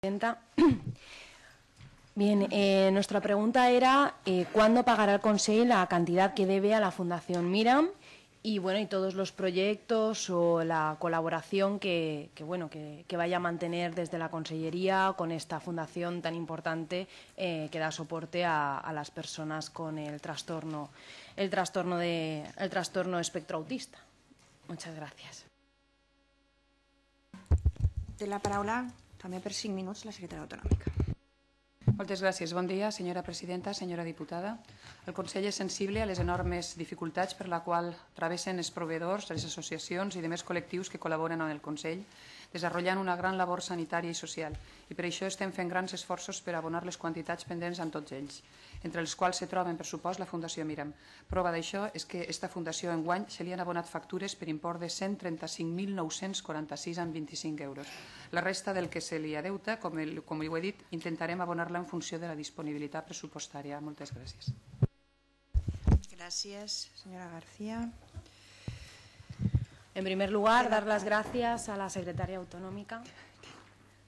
Presidenta. Bien, eh, nuestra pregunta era eh, ¿cuándo pagará el Consejo la cantidad que debe a la Fundación Miram? Y bueno, y todos los proyectos o la colaboración que, bueno, que, vaya a mantener desde la Consellería con esta fundación tan importante eh, que da soporte a, las personas con el trastorno, el trastorno, de, el trastorno espectro autista. Muchas gracias. De la paraula també per 5 minuts la secretària autonòmica. Moltes gràcies. Bon dia, senyora presidenta, senyora diputada. El Consell és sensible a les enormes dificultats per la qual travessen els proveïdors, les associacions i demés col·lectius que col·laboren amb el Consell desenvolupant una gran labor sanitària i social i per això estem fent grans esforços per abonar les quantitats pendents amb tots ells, entre els quals se troba en pressupost la Fundació Miram. Prova d'això és que aquesta fundació en guany se li han abonat factures per import de 135.946 amb 25 euros. La resta del que se li adeuta, com, el, com ho he dit, intentarem abonar-la en funció de la disponibilitat pressupostària. Moltes gràcies. Gràcies, senyora García. En primer lugar, dar las gracias a la secretaria autonómica.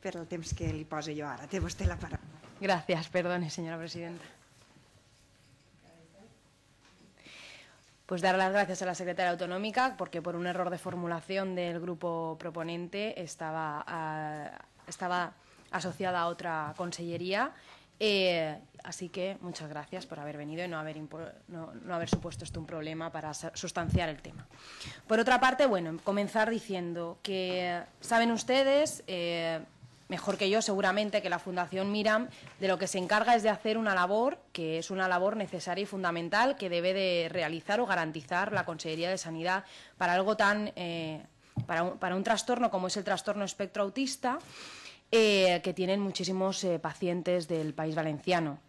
Per el temps que li posa jo ara. Té vostè la paraula. Gracias, perdone, señora presidenta. Pues dar las gracias a la secretaria autonómica porque por un error de formulación del grupo proponente estaba, uh, estaba asociada a otra consellería eh, así que muchas gracias por haber venido y no haber, no, haber, supuesto esto un problema para sustanciar el tema. Por otra parte, bueno, comenzar diciendo que saben ustedes, eh, mejor que yo seguramente, que la Fundación Miram de lo que se encarga es de hacer una labor que es una labor necesaria y fundamental que debe de realizar o garantizar la Consejería de Sanidad para algo tan... Eh, para un, para un trastorno como es el trastorno espectro autista, eh, que tienen muchísimos eh, pacientes del país valenciano.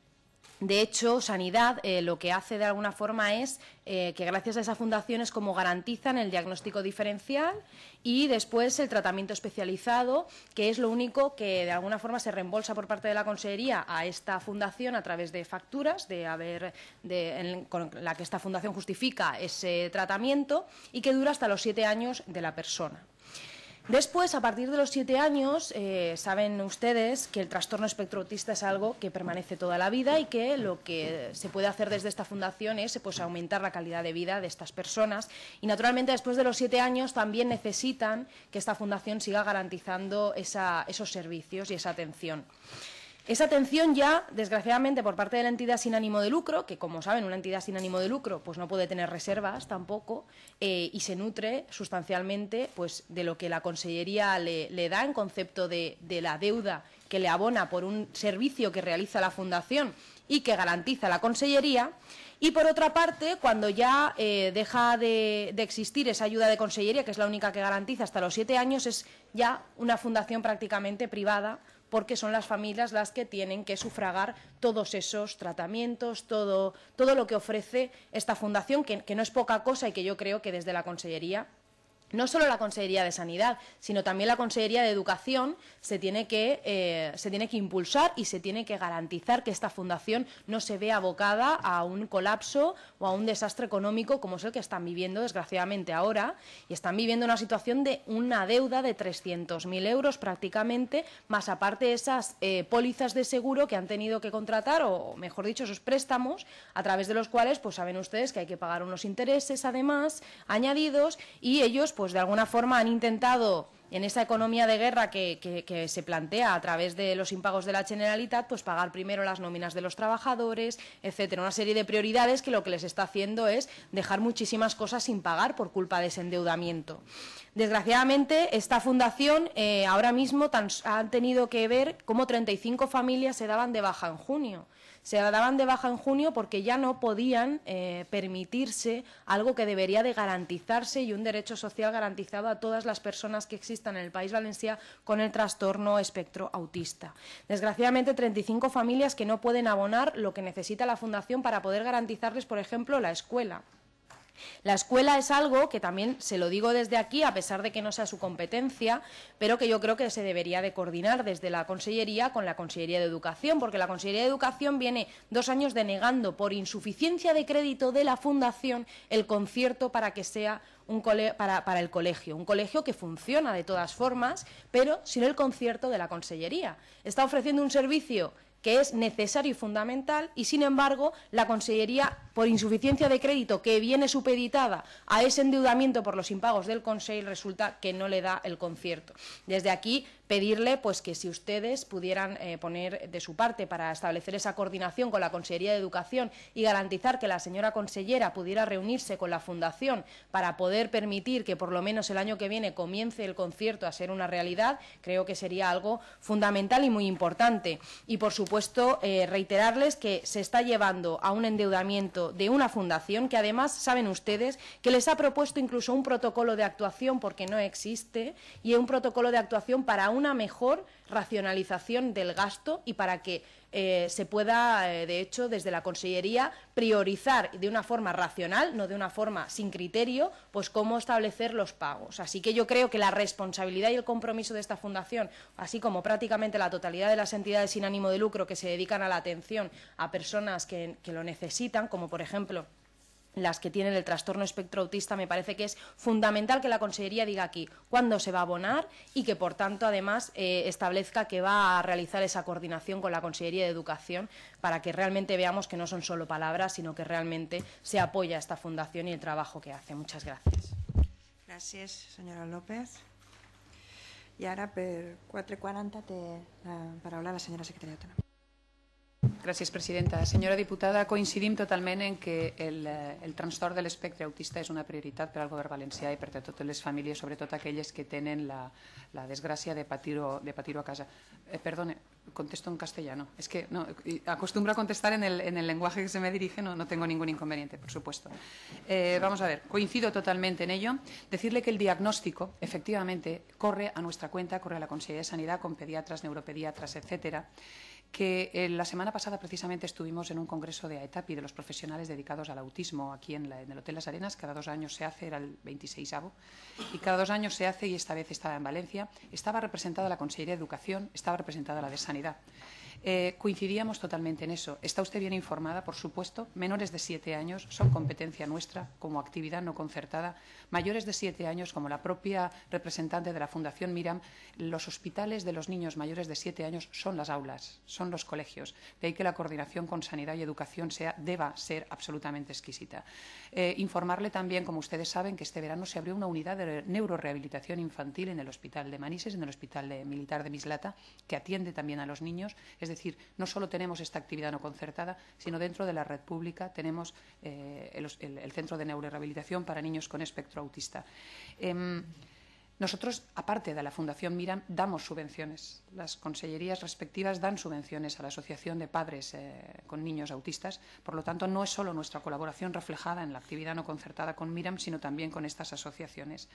De hecho, Sanidad eh, lo que hace de alguna forma es que gracias a esa fundación es como garantizan el diagnóstico diferencial y después el tratamiento especializado, que es lo único que de alguna forma se reembolsa por parte de la Consejería a esta fundación a través de facturas de haber, con la que esta fundación justifica ese tratamiento y que dura hasta los siete años de la persona. Después, a partir de los siete años, eh, saben ustedes que el trastorno espectro autista es algo que permanece toda la vida y que lo que se puede hacer desde esta fundación es pues, aumentar la calidad de vida de estas personas. Y, naturalmente, después de los siete años también necesitan que esta fundación siga garantizando esos servicios y esa atención. Esa atención ya, desgraciadamente, por parte de la entidad sin ánimo de lucro, que como saben, una entidad sin ánimo de lucro pues no puede tener reservas tampoco, eh, y se nutre sustancialmente pues, de lo que la Consellería le, le da en concepto de, de la deuda que le abona por un servicio que realiza la Fundación y que garantiza la Consellería. Y por otra parte, cuando ya eh, deja de, de, existir esa ayuda de consellería, que es la única que garantiza hasta los siete años, es ya una fundación prácticamente privada, porque son las familias las que tienen que sufragar todos esos tratamientos, todo, todo lo que ofrece esta fundación, que, que no es poca cosa y que yo creo que desde la Consellería no solo la Consejería de Sanidad, sino también la Consejería de Educación se tiene, que, eh, se tiene que impulsar y se tiene que garantizar que esta fundación no se vea abocada a un colapso o a un desastre económico como es el que están viviendo desgraciadamente ahora. Y están viviendo una situación de una deuda de 300.000 euros prácticamente, más aparte esas eh, pólizas de seguro que han tenido que contratar o mejor dicho esos préstamos a través de los cuales pues saben ustedes que hay que pagar unos intereses además añadidos y ellos pues de alguna forma han intentado en esa economía de guerra que, se plantea a través de los impagos de la Generalitat, pues pagar primero las nóminas de los trabajadores, etcétera, una serie de prioridades que lo que les está haciendo es dejar muchísimas cosas sin pagar por culpa de ese endeudamiento. Desgraciadamente, esta fundación eh, ahora mismo tan, han tenido que ver cómo 35 familias se daban de baja en junio. Se daban de baja en junio porque ya no podían eh, permitirse algo que debería de garantizarse y un derecho social garantizado a todas las personas que existan en el País Valencià con el trastorno espectro autista. Desgraciadamente, 35 familias que no pueden abonar lo que necesita la Fundación para poder garantizarles, por ejemplo, la escuela. La escuela es algo que también se lo digo desde aquí, a pesar de que no sea su competencia, pero que yo creo que se debería de coordinar desde la Consellería con la Consellería de Educación, porque la Consellería de Educación viene dos años denegando por insuficiencia de crédito de la Fundación el concierto para que sea un para, para, el colegio. Un colegio que funciona de todas formas, pero sin el concierto de la Consellería. Está ofreciendo un servicio que es necesario y fundamental, y sin embargo la Consellería, por insuficiencia de crédito que viene supeditada a ese endeudamiento por los impagos del Consejo, resulta que no le da el concierto. Desde aquí pedirle pues que si ustedes pudieran eh, poner de su parte para establecer esa coordinación con la Consellería de Educación y garantizar que la señora consellera pudiera reunirse con la Fundación para poder permitir que por lo menos el año que viene comience el concierto a ser una realidad, creo que sería algo fundamental y muy importante. Y por supuesto eh, reiterarles que se está llevando a un endeudamiento de una fundación que además saben ustedes que les ha propuesto incluso un protocolo de actuación porque no existe y un protocolo de actuación para un una mejor racionalización del gasto y para que eh, se pueda, eh, de hecho, desde la Consellería priorizar de una forma racional, no de una forma sin criterio, pues cómo establecer los pagos. Así que yo creo que la responsabilidad y el compromiso de esta Fundación, así como prácticamente la totalidad de las entidades sin ánimo de lucro que se dedican a la atención a personas que lo necesitan, como por ejemplo las que tienen el trastorno espectro autista, me parece que es fundamental que la Consellería diga aquí cuándo se va a abonar y que, por tanto, además eh, establezca que va a realizar esa coordinación con la Consellería de Educación para que realmente veamos que no son solo palabras, sino que realmente se apoya esta fundación y el trabajo que hace. Muchas gracias. Gracias, señora López. Y ahora, por 4.40, té la paraula la senyora secretària Gràcies, presidenta. Senyora diputada, coincidim totalment en que el, eh, el trastorn de l'espectre autista és una prioritat per al govern valencià i per a totes les famílies, sobretot aquelles que tenen la, la desgràcia de patir-ho de patir a casa. Eh, perdone, contesto en castellano. Es que no, acostumbro a contestar en el, en el lenguaje que se me dirige, no, no tengo ningún inconveniente, por supuesto. Eh, vamos a ver, coincido totalmente en ello. Decirle que el diagnóstico, efectivamente, corre a nuestra cuenta, corre a la Consejería de Sanidad con pediatras, neuropediatras, etcétera que eh, la semana pasada precisamente estuvimos en un congreso de AETAPI de los profesionales dedicados al autismo aquí en, la, el Hotel Las Arenas. Cada dos años se hace, era el 26 y cada dos años se hace y esta vez estaba en Valencia. Estaba representada la Consejería de Educación, estaba representada la de Sanidad. Eh, coincidíamos totalmente en eso. Está usted bien informada, por supuesto. Menores de siete años son competencia nuestra como actividad no concertada. Mayores de siete años, como la propia representante de la Fundación Miram, los hospitales de los niños mayores de siete años son las aulas, son los colegios. De ahí que la coordinación con sanidad y educación deba ser absolutamente exquisita. Eh, informarle también, como ustedes saben, que este verano se abrió una unidad de neurorehabilitación infantil en el Hospital de Manises, en el Hospital Militar de Mislata, que atiende también a los niños. Decir, no solo tenemos esta actividad no concertada, sino dentro de la red pública tenemos eh, el, Centro de Neurorehabilitación para Niños con Espectro Autista. Eh, nosotros, aparte de la Fundación Miram, damos subvenciones. Las consellerías respectivas dan subvenciones a la Asociación de Padres eh, con Niños Autistas. Por lo tanto, no es solo nuestra colaboración reflejada en la actividad no concertada con Miram, sino también con estas asociaciones.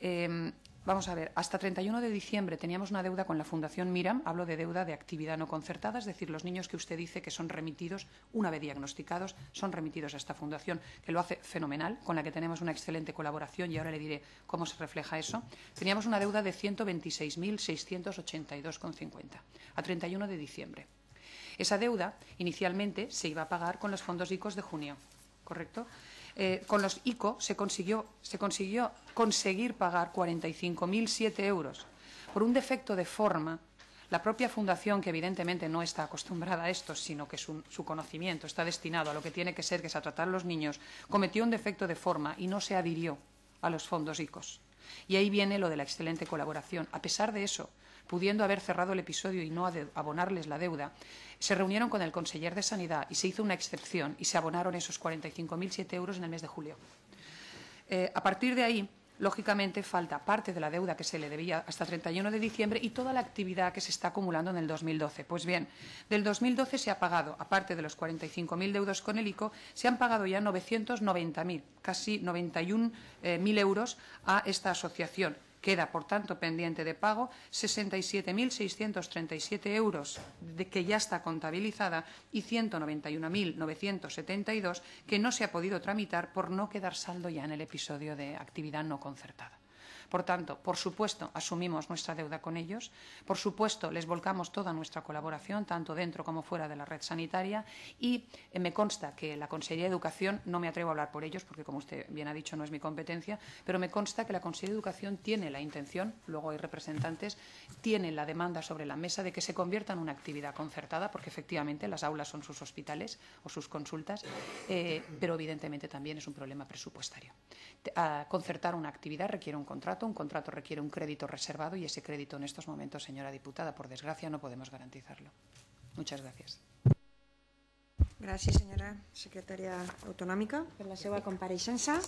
Eh, vamos a ver, hasta 31 de diciembre teníamos una deuda con la Fundación Miram, hablo de deuda de actividad no concertada, es decir, los niños que usted dice que son remitidos, una vez diagnosticados, son remitidos a esta fundación, que lo hace fenomenal, con la que tenemos una excelente colaboración y ahora le diré cómo se refleja eso. Teníamos una deuda de 126.682,50 a 31 de diciembre. Esa deuda inicialmente se iba a pagar con los fondos ICOs de junio, ¿correcto? Eh, con los ICO se consiguió, se consiguió conseguir pagar 45.007 euros. Por un defecto de forma, la propia fundación, que evidentemente no está acostumbrada a esto, sino que su, conocimiento está destinado a lo que tiene que ser, que es a tratar a los niños, cometió un defecto de forma y no se adhirió a los fondos ICOs. Y ahí viene lo de la excelente colaboración. A pesar de eso, pudiendo haber cerrado el episodio y no abonarles la deuda, se reunieron con el conseller de Sanidad y se hizo una excepción y se abonaron esos 45.007 euros en el mes de julio. Eh, a partir de ahí, lógicamente, falta parte de la deuda que se le debía hasta 31 de diciembre y toda la actividad que se está acumulando en el 2012. Pues bien, del 2012 se ha pagado, aparte de los 45.000 euros con el ICO, se han pagado ya 990.000, casi 91.000 eh, euros a esta asociación Queda, por tanto, pendiente de pago 67.637 euros de que ya está contabilizada y 191.972 que no se ha podido tramitar por no quedar saldo ya en el episodio de actividad no concertada. Por tanto, por supuesto, asumimos nuestra deuda con ellos. Por supuesto, les volcamos toda nuestra colaboración, tanto dentro como fuera de la red sanitaria. Y eh, me consta que la Consejería de Educación, no me atrevo a hablar por ellos, porque como usted bien ha dicho, no es mi competencia, pero me consta que la Consejería de Educación tiene la intención, luego hay representantes, tiene la demanda sobre la mesa de que se convierta en una actividad concertada, porque efectivamente las aulas son sus hospitales o sus consultas, eh, pero evidentemente también es un problema presupuestario. A concertar una actividad requiere un contrato, un contrato requiere un crédito reservado y ese crédito en estos momentos, señora diputada, por desgracia no podemos garantizarlo. Muchas gracias. Gràcies, senyora secretària autonòmica, per la seva compareixença.